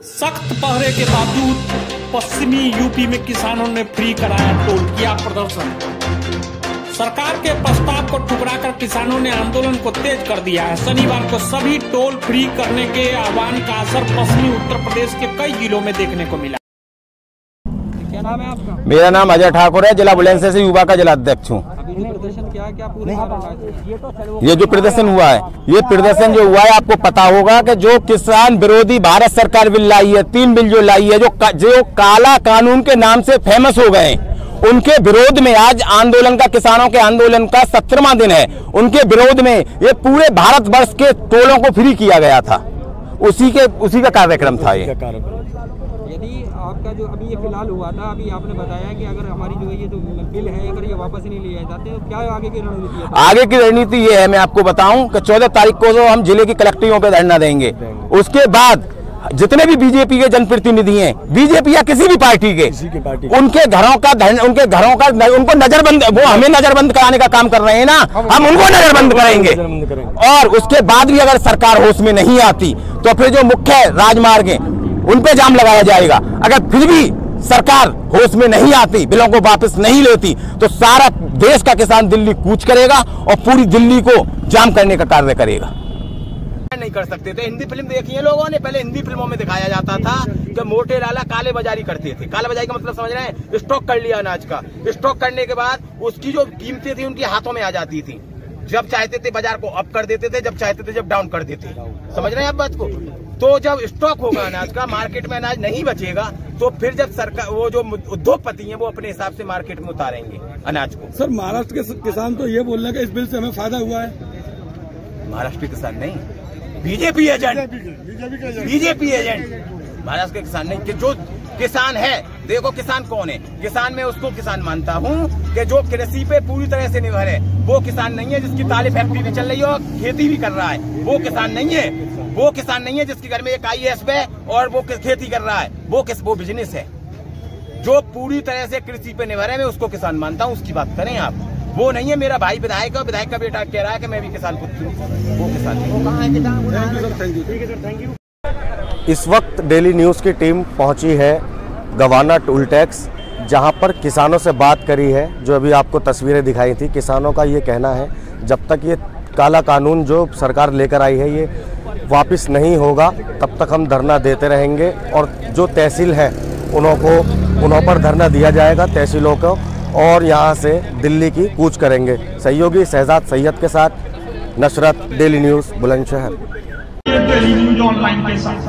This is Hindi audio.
सख्त पहरे के बावजूद पश्चिमी यूपी में किसानों ने फ्री कराया टोल, किया प्रदर्शन। सरकार के प्रस्ताव को ठुकराकर किसानों ने आंदोलन को तेज कर दिया है। शनिवार को सभी टोल फ्री करने के आह्वान का असर पश्चिमी उत्तर प्रदेश के कई जिलों में देखने को मिला। क्या नाम है आपका? मेरा नाम अजय ठाकुर है, जिला बुलंदशहर से युवा का जिला अध्यक्ष हूँ। प्रदर्शन किया क्या पूरे ये जो प्रदर्शन हुआ है ये प्रदर्शन जो हुआ है आपको पता होगा कि जो किसान विरोधी भारत सरकार बिल लाई है तीन बिल जो लाई है जो का, जो काला कानून के नाम से फ़ेमस हो गए उनके विरोध में आज आंदोलन का किसानों के आंदोलन का सत्रहवा दिन है। उनके विरोध में ये पूरे भारत वर्ष के टोलों को फ्री किया गया था। उसी के उसी का कार्यक्रम था ये। यदि आपका जो अभी ये फ़िलहाल हुआ था अभी आपने बताया कि अगर हमारी जो ये जो बिल है अगर ये वापस नहीं लिए जाते तो क्या आगे की रणनीति है? आगे की रणनीति ये है मैं आपको बताऊँ कि चौदह तारीख को तो हम ज़िले की कलेक्टरों पे धरना देंगे। उसके बाद जितने भी बीजेपी के जनप्रतिनिधि हैं बीजेपी या किसी भी पार्टी के के पार्टी उनके घरों का धरना उनके घरों का न, उनको नजरबंद वो हमें नजरबंद कराने का काम कर रहे हैं ना हम उनको नजरबंद करेंगे। और उसके बाद भी अगर सरकार होश में नहीं आती तो फिर जो मुख्य राजमार्ग हैं, उन पे जाम लगाया जाएगा। अगर फिर भी सरकार होश में नहीं आती, बिलों को वापस नहीं लेती तो सारा देश का किसान दिल्ली कूच करेगा और पूरी दिल्ली को जाम करने का कार्य करेगा। नहीं कर सकते थे। हिंदी फ़िल्म देखी है लोगों ने। पहले हिंदी फ़िल्मों में दिखाया जाता था कि मोटे लाला काले बाजारी करते थे। काले बाजारी का मतलब समझ रहे हैं? स्टॉक कर लिया अनाज का। स्टॉक करने के बाद उसकी जो कीमतें थी, उनके हाथों में आ जाती थी। जब चाहते थे बाज़ार को अप कर देते थे जब चाहते थे जब डाउन कर देते समझ रहे हैं आप बात को? तो जब स्टॉक होगा अनाज का मार्केट में अनाज नहीं बचेगा तो फिर जब सरकार वो जो उद्योगपति हैं वो अपने हिसाब से मार्केट में उतारेंगे अनाज को। सर महाराष्ट्र के किसान तो ये बोल रहे हैं इस बिल से हमें फ़ायदा हुआ है। महाराष्ट्र के किसान नहीं BJP agent BJP agent Maharashtra के किसान नहीं कि जो किसान है देखो किसान कौन है। किसान मैं उसको किसान मानता हूँ कि जो कृषि पे पूरी तरह से निर्भर है। वो किसान नहीं है जिसकी ताली फैक्ट्री भी चल रही है और खेती भी कर रहा है। वो किसान नहीं है। वो किसान नहीं है जिसके घर में एक आई है और वो खेती कर रहा है। वो किस वो बिज़नेस है। जो पूरी तरह से कृषि पे निर्भर है मैं उसको किसान मानता हूँ। उसकी बात करें आप। वो नहीं है मेरा भाई विधायक है विधायक का बेटा कह रहा है कि मैं भी किसान पुत्र हूँ वो किसान वो है? किसान? इस वक्त डेली न्यूज़ की टीम पहुँची है गवाना टूल टैक्स, जहाँ पर किसानों से बात करी है, जो अभी आपको तस्वीरें दिखाई थी। किसानों का ये कहना है, जब तक ये काला कानून जो सरकार लेकर आई है, ये वापस नहीं होगा, तब तक हम धरना देते रहेंगे और जो तहसील है उन्हों को उन्हों पर धरना दिया जाएगा तहसीलों को और यहाँ से दिल्ली की कूच करेंगे। सहयोगी शहजाद सैयद के साथ Nusrat Daily News, Bulandshahr. Daily News online के साथ।